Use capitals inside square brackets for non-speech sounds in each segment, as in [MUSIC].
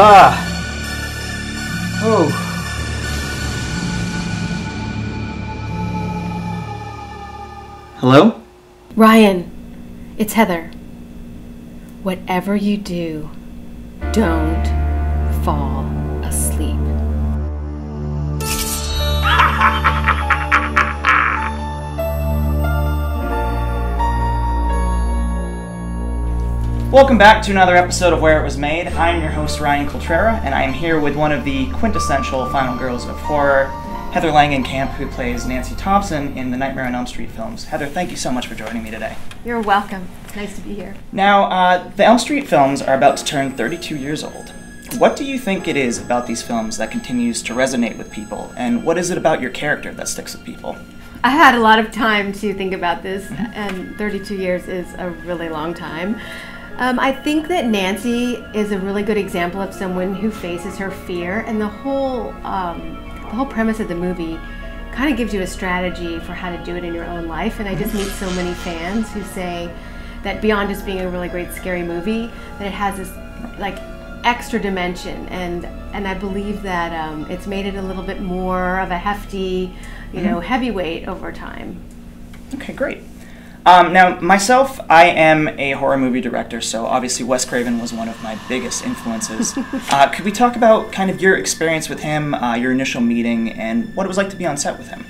Ah. Oh. Hello? Ryan, it's Heather. Whatever you do, don't fall Welcome back to another episode of Where It Was Made. I am your host, Ryan Coltrera, and I am here with one of the quintessential final girls of horror, Heather Langenkamp, who plays Nancy Thompson in the Nightmare on Elm Street films. Heather, thank you so much for joining me today. You're welcome. It's nice to be here. Now, uh, the Elm Street films are about to turn 32 years old. What do you think it is about these films that continues to resonate with people, and what is it about your character that sticks with people? I had a lot of time to think about this, and 32 years is a really long time. Um, I think that Nancy is a really good example of someone who faces her fear, and the whole um, the whole premise of the movie kind of gives you a strategy for how to do it in your own life. And I just meet so many fans who say that beyond just being a really great scary movie, that it has this like extra dimension, and and I believe that um, it's made it a little bit more of a hefty, you know, heavyweight over time. Okay, great. Um, now, myself, I am a horror movie director, so obviously Wes Craven was one of my biggest influences. [LAUGHS] uh, could we talk about kind of your experience with him, uh, your initial meeting, and what it was like to be on set with him?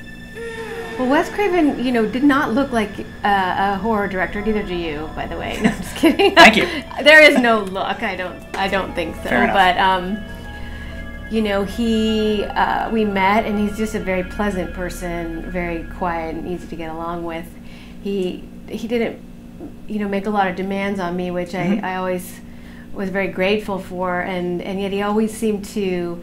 Well, Wes Craven, you know, did not look like uh, a horror director. Neither do you, by the way. No, I'm just kidding. Thank you. [LAUGHS] there is no look. I don't. I don't think so. Fair enough. But um, you know, he uh, we met, and he's just a very pleasant person, very quiet and easy to get along with. He he didn't, you know, make a lot of demands on me, which Mhm. I, I always was very grateful for, and and yet he always seemed to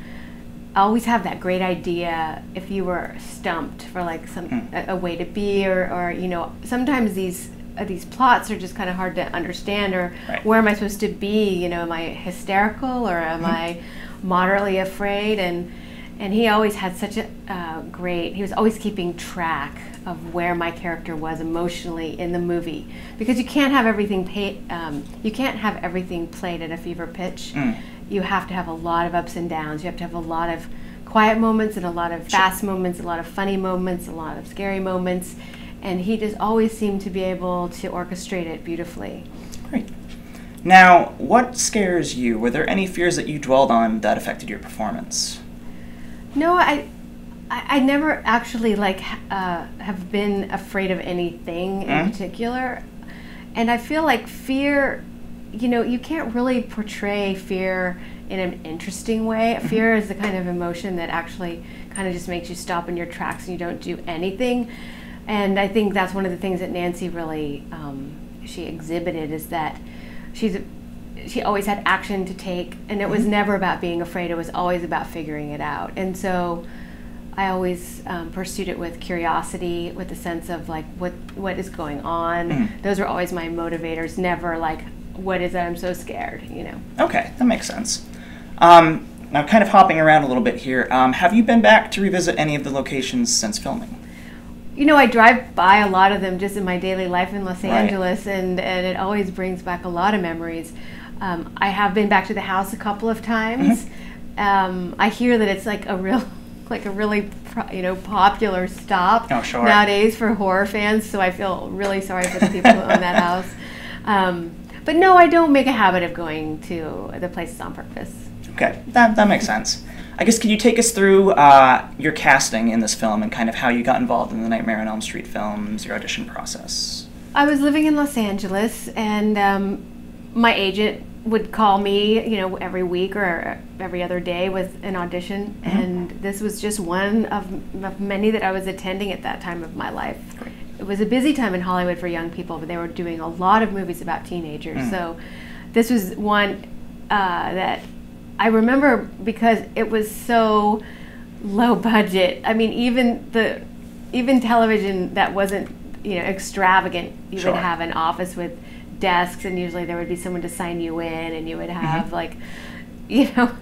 always have that great idea if you were stumped for like some Mm. a, a way to be or, or you know sometimes these uh, these plots are just kind of hard to understand or Right. where am I supposed to be you know am I hysterical or am Mhm. I moderately afraid and and he always had such a uh, great he was always keeping track of where my character was emotionally in the movie because you can't have everything pay, um, you can't have everything played at a fever pitch Mm. you have to have a lot of ups and downs. You have to have a lot of quiet moments and a lot of fast moments, a lot of funny moments, a lot of scary moments. And he just always seemed to be able to orchestrate it beautifully. Great. Now, what scares you? Were there any fears that you dwelled on that affected your performance? No, I, I, I never actually like uh, have been afraid of anything in Mm. particular, and I feel like fear. You know, you can't really portray fear in an interesting way. Fear is the kind of emotion that actually kind of just makes you stop in your tracks and you don't do anything. And I think that's one of the things that Nancy really um, she exhibited is that she's she always had action to take and it was Mhm. never about being afraid it was always about figuring it out and so i always um, pursued it with curiosity with the sense of like what what is going on Mhm. those are always my motivators never like what is it i'm so scared you know Okay, that makes sense. Um, now, kind of hopping around a little bit here, um, have you been back to revisit any of the locations since filming? you know i drive by a lot of them just in my daily life in los Right. angeles and and it always brings back a lot of memories um, i have been back to the house a couple of times Mm-hmm. um, i hear that it's like a real like a really you know popular stop Oh, sure. nowadays for horror fans so i feel really sorry for the people who own that [LAUGHS] house um, but no i don't make a habit of going to the places on purpose Okay, that, that makes sense. I guess could you take us through uh, your casting in this film and kind of how you got involved in the Nightmare on Elm Street films, your audition process? I was living in Los Angeles, and um, my agent would call me, you know, every week or every other day with an audition, Mhm. and this was just one of, of many that I was attending at that time of my life. Great. It was a busy time in Hollywood for young people, but they were doing a lot of movies about teenagers. Mm. So this was one uh, that I remember because it was so low budget. I mean, even the even television that wasn't you know extravagant, you Sure. would have an office with desks, and usually there would be someone to sign you in, and you would have like you know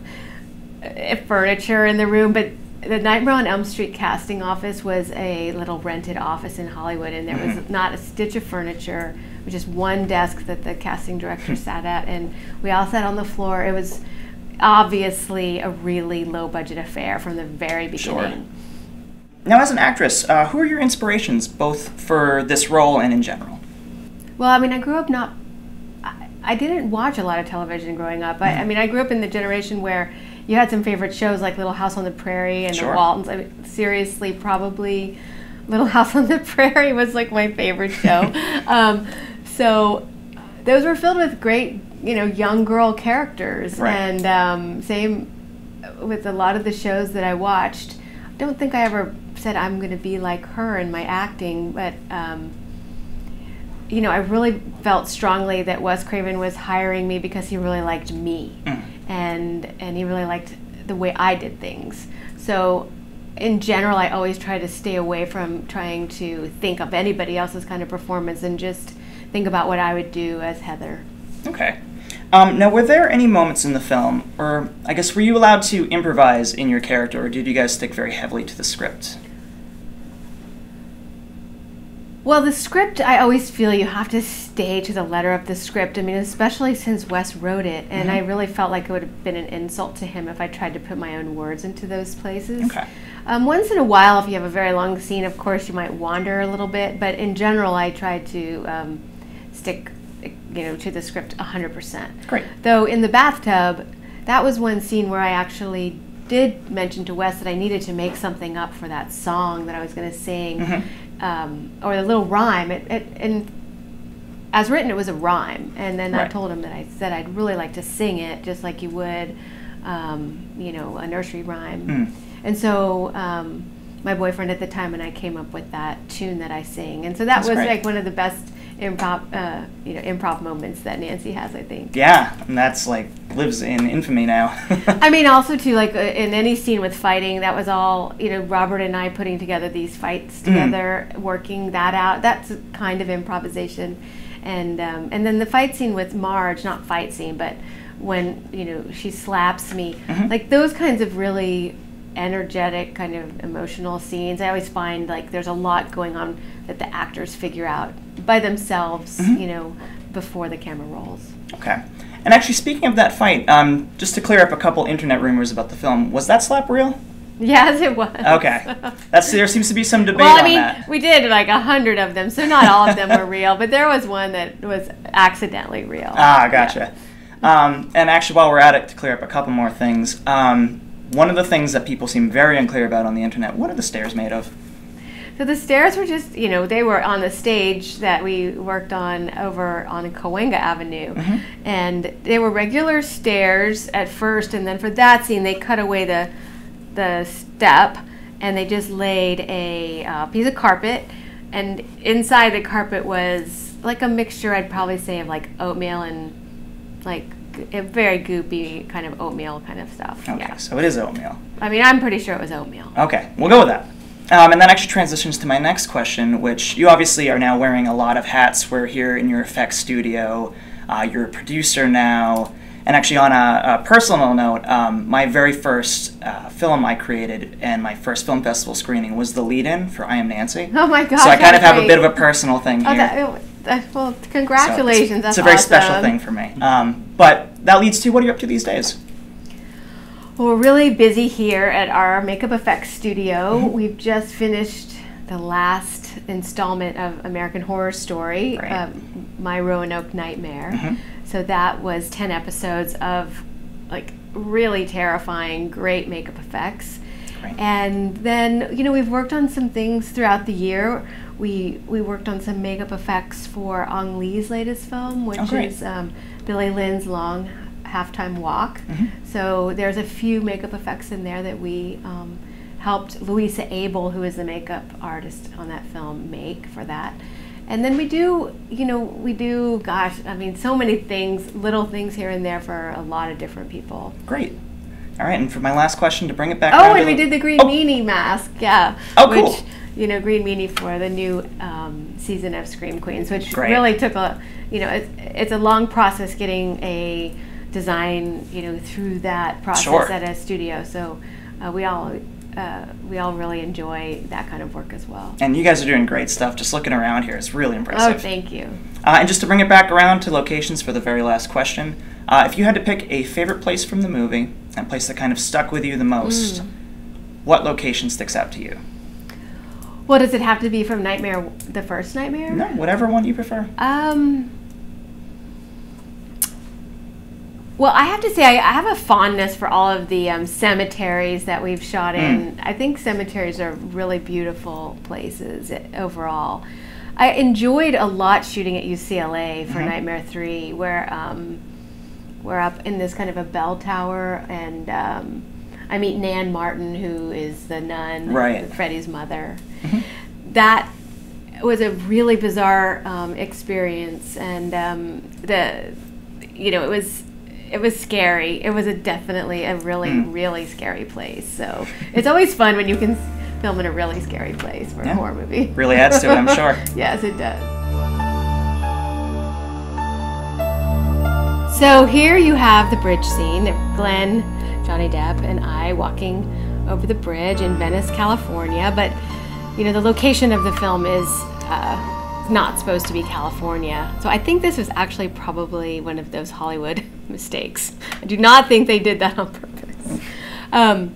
[LAUGHS] furniture in the room, but. The Nightmare on Elm Street casting office was a little rented office in Hollywood, and there was Mhm. not a stitch of furniture. It was just one desk that the casting director [LAUGHS] sat at, and we all sat on the floor. It was obviously a really low budget affair from the very beginning. Sure. Now, as an actress, uh, who are your inspirations, both for this role and in general? Well, I mean, I grew up not. I, I didn't watch a lot of television growing up. I, I mean, I grew up in the generation where you had some favorite shows like Little House on the Prairie and Sure. The Waltons. I mean, seriously, probably Little House on the [LAUGHS] Prairie was like my favorite show. [LAUGHS] um, so those were filled with great, you know, young girl characters. Right. And um, same with a lot of the shows that I watched. I don't think I ever said I'm going to be like her in my acting, but. Um, you know, I really felt strongly that Wes Craven was hiring me because he really liked me, Mm. and and he really liked the way I did things. So, in general, I always try to stay away from trying to think of anybody else's kind of performance and just think about what I would do as Heather. Okay. Um, now, were there any moments in the film, or I guess were you allowed to improvise in your character, or did you guys stick very heavily to the script? Well, the script, I always feel you have to stay to the letter of the script. I mean, especially since Wes wrote it, and I really felt like it would have been an insult to him if I tried to put my own words into those places. Okay. Um, once in a while, if you have a very long scene, of course, you might wander a little bit, but in general, I try to um, stick, you know, to the script 100%. Great. Though in the bathtub, that was one scene where I actually did mention to Wes that I needed to make something up for that song that I was going to sing, Mhm. Um, or the little rhyme. It, it, and as written, it was a rhyme. And then I told him that I said I'd really like to sing it, just like you would, um, you know, a nursery rhyme. Mm. And so um, my boyfriend at the time and I came up with that tune that I sing. And so that That's was great. like one of the best improv, uh, you know, improv moments that Nancy has, I think. Yeah, and that's like lives in infamy now. [LAUGHS] I mean, also too, like uh, in any scene with fighting, that was all you know. Robert and I putting together these fights Mhm. together, working that out. That's kind of improvisation, and um, and then the fight scene with Marge, not fight scene, but when you know she slaps me, Mhm. like those kinds of really energetic kind of emotional scenes. I always find like there's a lot going on that the actors figure out by themselves, Mhm. you know, before the camera rolls. okay. And actually, speaking of that fight, um, just to clear up a couple internet rumors about the film, was that slap real? Yes, it was. Okay. That's there seems to be some debate well, I mean, that. we did like a hundred of them, so not all of them were real, but there was one that was accidentally real. Ah, gotcha. Um, and actually, while we're at it, to clear up a couple more things, um, one of the things that people seem very unclear about on the internet, what are the stairs made of? So the stairs were just, you know, they were on the stage that we worked on over on Cahuenga Avenue. Mhm. And they were regular stairs at first, and then for that scene, they cut away the, the step and they just laid a uh, piece of carpet. And inside the carpet was like a mixture, I'd probably say, of like oatmeal and like a very goopy kind of oatmeal kind of stuff. Okay, Yeah. so it is oatmeal. I mean, I'm pretty sure it was oatmeal. Okay, we'll go with that. Um, and that actually transitions to my next question, which you obviously are now wearing a lot of hats. We're here in your effects studio. Uh, you're a producer now. And actually, on a, a personal note, um, my very first uh, film I created and my first film festival screening was the lead in for I Am Nancy. [LAUGHS] Oh my gosh. so I kind of have a bit of a personal thing Oh, here. oh, that- well, So congratulations. it's, That's it's a very special thing for me. Um, but that leads to what are you up to these days? Well, we're really busy here at our makeup effects studio. Mm-hmm. We've just finished the last installment of American Horror Story, Right. um, My Roanoke Nightmare. Mhm. So that was 10 episodes of like really terrifying, great makeup effects. Great. And then, you know, we've worked on some things throughout the year. We we worked on some makeup effects for Ang Lee's latest film, which Oh, is um, Billy Lynn's long halftime walk. Mhm. So there's a few makeup effects in there that we um, helped Louisa Abel, who is the makeup artist on that film, make for that. And then we do, you know, we do, gosh, I mean, so many things, little things here and there for a lot of different people. Great. All right, and for my last question, to bring it back. Oh, and we did the Green Oh, Meanie mask, yeah. Oh, which, cool. You know, Green Meanie for the new um, season of Scream Queens, which Great. really took a, you know, it's, it's a long process getting a design, you know, through that process Sure. at a studio. So uh, we all uh, we all really enjoy that kind of work as well. And you guys are doing great stuff. Just looking around here, it's really impressive. Oh, thank you. Uh, and just to bring it back around to locations for the very last question, Uh, if you had to pick a favorite place from the movie, a place that kind of stuck with you the most, Mm. what location sticks out to you? Well, does it have to be from Nightmare, the first Nightmare? No, whatever one you prefer. Um. Well, I have to say, I, I have a fondness for all of the um, cemeteries that we've shot in. I think cemeteries are really beautiful places eh, overall. I enjoyed a lot shooting at UCLA for Mhm. Nightmare Three, where um, we're up in this kind of a bell tower, and um, I meet Nan Martin, who is the nun, Right. Freddy's mother. Mhm. That was a really bizarre um, experience, and um, the you know it was it was scary. It was a definitely a really Mm. really scary place. So it's always fun when you can film in a really scary place for Yeah. a horror movie. Really adds to it, I'm sure. [LAUGHS] yes, it does. So here you have the bridge scene. Glenn, Johnny Depp, and I walking over the bridge in Venice, California. But you know the location of the film is uh, not supposed to be California. So I think this was actually probably one of those Hollywood [LAUGHS] mistakes. I do not think they did that on purpose. Um,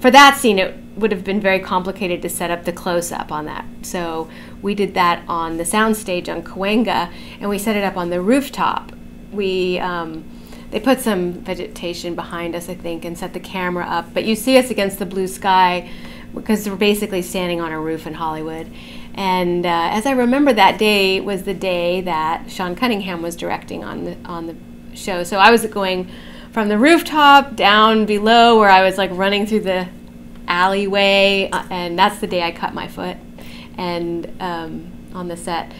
for that scene, it would have been very complicated to set up the close up on that. So we did that on the soundstage on Cahuenga, and we set it up on the rooftop. We um, they put some vegetation behind us, I think, and set the camera up. But you see us against the blue sky because we're basically standing on a roof in Hollywood. And uh, as I remember, that day was the day that Sean Cunningham was directing on the on the show. So I was going from the rooftop down below where I was like running through the alleyway, uh, and that's the day I cut my foot, and um, on the set.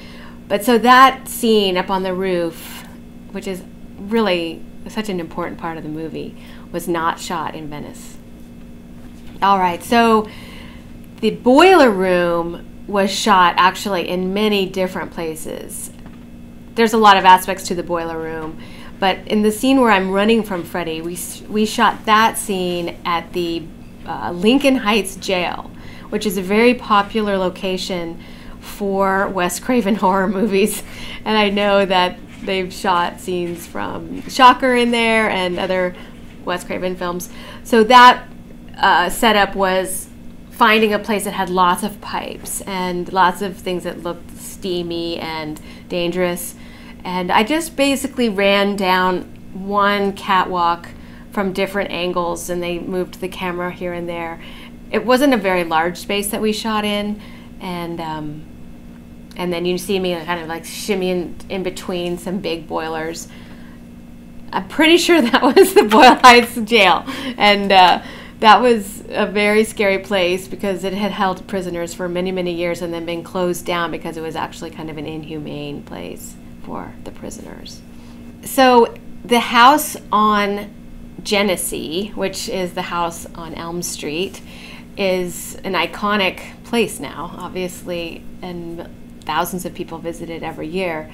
But so that scene up on the roof, which is really such an important part of the movie, was not shot in Venice. All right, so the boiler room was shot actually in many different places. There's a lot of aspects to the boiler room, but in the scene where I'm running from Freddy, we we shot that scene at the uh, Lincoln Heights Jail, which is a very popular location for Wes Craven [LAUGHS] horror movies, and I know that they've shot scenes from Shocker in there and other Wes Craven films. So that uh, setup was finding a place that had lots of pipes and lots of things that looked steamy and dangerous. And I just basically ran down one catwalk from different angles and they moved the camera here and there. It wasn't a very large space that we shot in, and um, and then you see me kind of like shimmying in between some big boilers. I'm pretty sure [LAUGHS] that was the Boyle Heights jail, and uh, that was a very scary place because it had held prisoners for many, many years and then been closed down because it was actually kind of an inhumane place for the prisoners. So the house on Genesee, which is the house on Elm Street, is an iconic place now, obviously, and thousands of people visit it every year.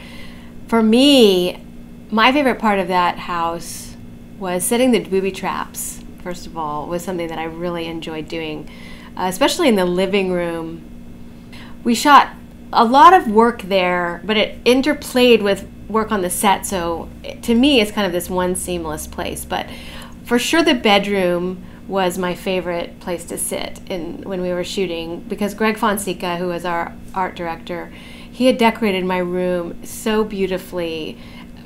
For me, my favorite part of that house was setting the booby traps. First of all, was something that I really enjoyed doing, uh, especially in the living room. We shot a lot of work there, but it interplayed with work on the set. So it- to me, it's kind of this one seamless place. But for sure, the bedroom was my favorite place to sit in when we were shooting because Gregg Fonseca, who was our art director, he had decorated my room so beautifully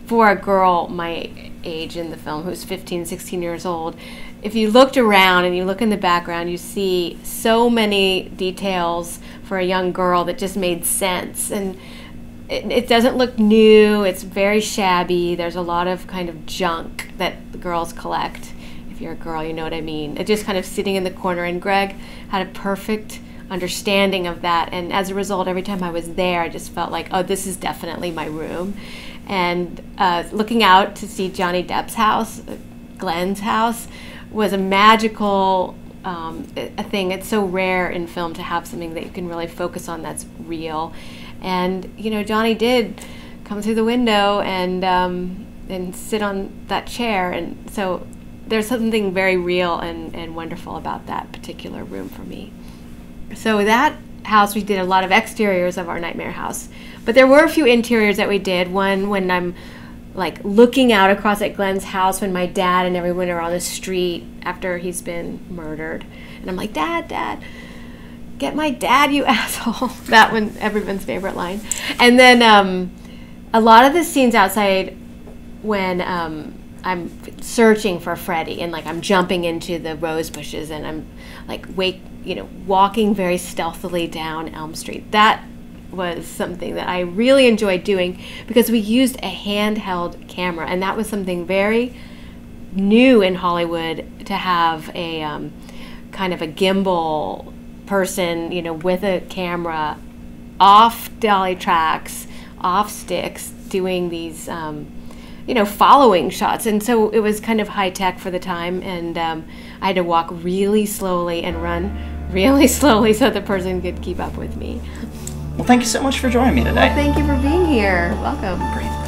for a girl my age in the film who's 15 16 years old if you looked around and you look in the background you see so many details for a young girl that just made sense. And it, it doesn't look new. It's very shabby. There's a lot of kind of junk that the girls collect. If you're a girl you know what i mean. It just kind of sitting in the corner. And gregg had a perfect understanding of that. And as a result every time i was there i just felt like oh this is definitely my room. And uh, looking out to see johnny depp's house uh, glenn's house was a magical um, a thing. It's so rare in film to have something that you can really focus on that's real. And you know johnny did come through the window and um, and sit on that chair. And so there's something very real and, and wonderful about that particular room for me. So that house we did a lot of exteriors of our nightmare house. But there were a few interiors that we did. One when i'm like looking out across at Glenn's house when my dad and everyone are on the street after he's been murdered. And I'm like, Dad, Dad, get my dad, you [LAUGHS] asshole. that one, everyone's favorite line. And then um, a lot of the scenes outside when um, I'm searching for Freddy and like I'm jumping into the rose bushes and I'm like wake, you know, walking very stealthily down Elm Street. That was something that I really enjoyed doing because we used a handheld camera, and that was something very new in Hollywood to have a um, kind of a gimbal person, you know, with a camera off dolly tracks, off sticks, doing these, um, you know, following shots. And so it was kind of high tech for the time, and um, I had to walk really slowly and run really [LAUGHS] slowly so the person could keep up with me. Well, thank you so much for joining me today. Well, thank you for being here. Welcome. Great.